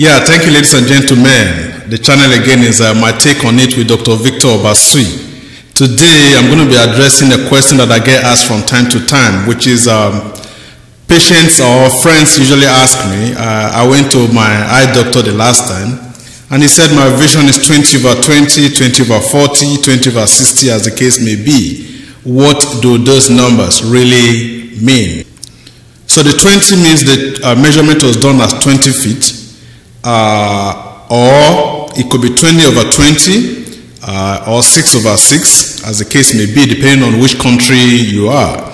Yeah, thank you, ladies and gentlemen. The channel again is uh, my take on it with Dr. Victor Obasuyi. Today, I'm going to be addressing a question that I get asked from time to time, which is um, patients or friends usually ask me. Uh, I went to my eye doctor the last time, and he said my vision is 20 over 20, 20 over 40, 20 over 60, as the case may be. What do those numbers really mean? So the 20 means the uh, measurement was done as 20 feet uh, or it could be 20 over 20 uh, or 6 over 6 as the case may be depending on which country you are.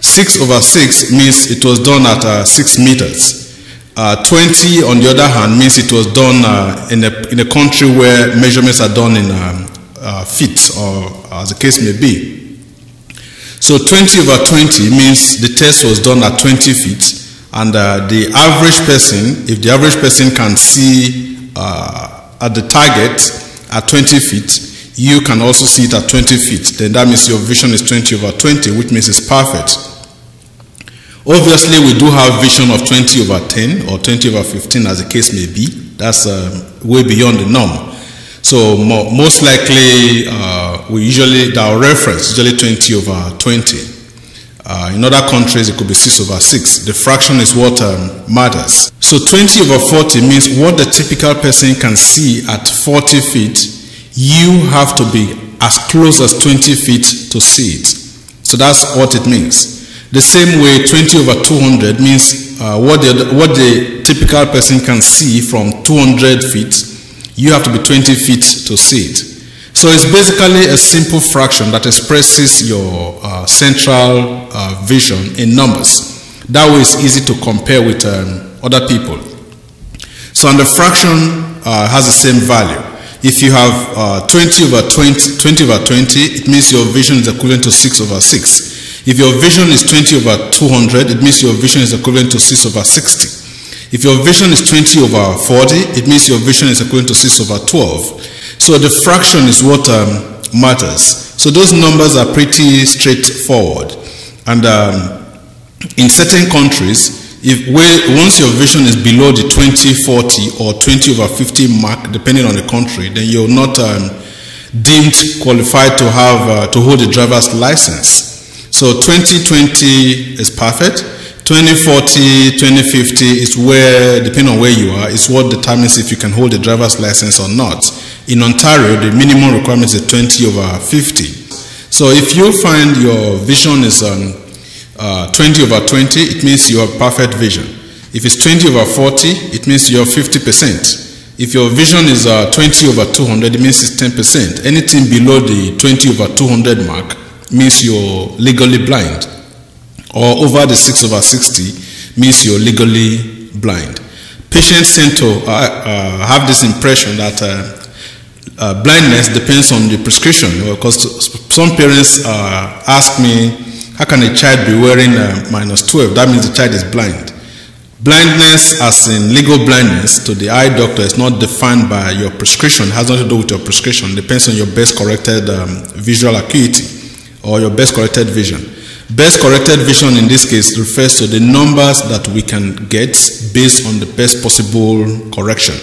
6 over 6 means it was done at uh, 6 meters. Uh, 20 on the other hand means it was done uh, in, a, in a country where measurements are done in um, uh, feet or as the case may be. So 20 over 20 means the test was done at 20 feet and uh, the average person, if the average person can see uh, at the target at 20 feet, you can also see it at 20 feet. Then that means your vision is 20 over 20, which means it's perfect. Obviously, we do have vision of 20 over 10 or 20 over 15 as the case may be. That's uh, way beyond the norm. So most likely, uh, we usually, our reference usually 20 over 20. Uh, in other countries, it could be 6 over 6. The fraction is what um, matters. So 20 over 40 means what the typical person can see at 40 feet, you have to be as close as 20 feet to see it. So that's what it means. The same way 20 over 200 means uh, what, the, what the typical person can see from 200 feet, you have to be 20 feet to see it. So it's basically a simple fraction that expresses your uh, central uh, vision in numbers. That way it's easy to compare with um, other people. So and the fraction uh, has the same value. If you have uh, 20 over 20, 20 over 20, it means your vision is equivalent to 6 over 6. If your vision is 20 over 200, it means your vision is equivalent to 6 over 60. If your vision is 20 over 40, it means your vision is equivalent to 6 over 12. So the fraction is what um, matters. So those numbers are pretty straightforward. And um, in certain countries, if once your vision is below the 20, 40 or 20 over 50 mark, depending on the country, then you're not um, deemed qualified to have uh, to hold a driver's license. So 2020 is perfect. 2040, 2050 is where, depending on where you are, is what determines if you can hold a driver's license or not. In Ontario, the minimum requirement is 20 over 50. So if you find your vision is um, uh, 20 over 20, it means you have perfect vision. If it's 20 over 40, it means you're 50%. If your vision is uh, 20 over 200, it means it's 10%. Anything below the 20 over 200 mark means you're legally blind. Or over the 6 over 60 means you're legally blind. Patients tend to uh, uh have this impression that uh, blindness depends on the prescription because some parents uh, ask me how can a child be wearing uh, minus 12 that means the child is blind. Blindness as in legal blindness to the eye doctor is not defined by your prescription. It has nothing to do with your prescription. It depends on your best corrected um, visual acuity or your best corrected vision. Best corrected vision in this case refers to the numbers that we can get based on the best possible correction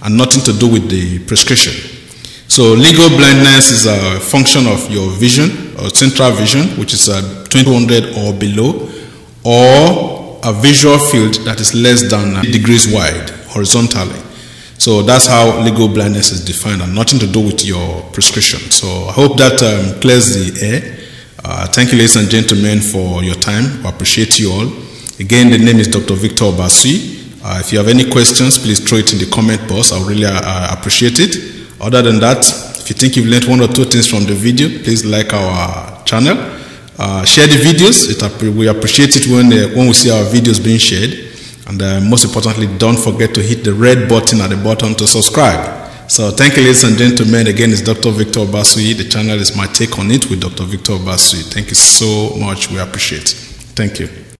and nothing to do with the prescription so legal blindness is a function of your vision or central vision, which is a 200 or below, or a visual field that is less than degrees wide horizontally. So that's how legal blindness is defined and nothing to do with your prescription. So I hope that um, clears the air. Uh, thank you, ladies and gentlemen, for your time. I appreciate you all. Again, the name is Dr. Victor Obasuyi. Uh, if you have any questions, please throw it in the comment box. I really uh, appreciate it. Other than that, if you think you've learned one or two things from the video, please like our channel. Uh, share the videos. It, we appreciate it when, uh, when we see our videos being shared. And uh, most importantly, don't forget to hit the red button at the bottom to subscribe. So thank you, ladies and gentlemen. Again, it's Dr. Victor Obasuyi. The channel is my take on it with Dr. Victor Obasuyi. Thank you so much. We appreciate it. Thank you.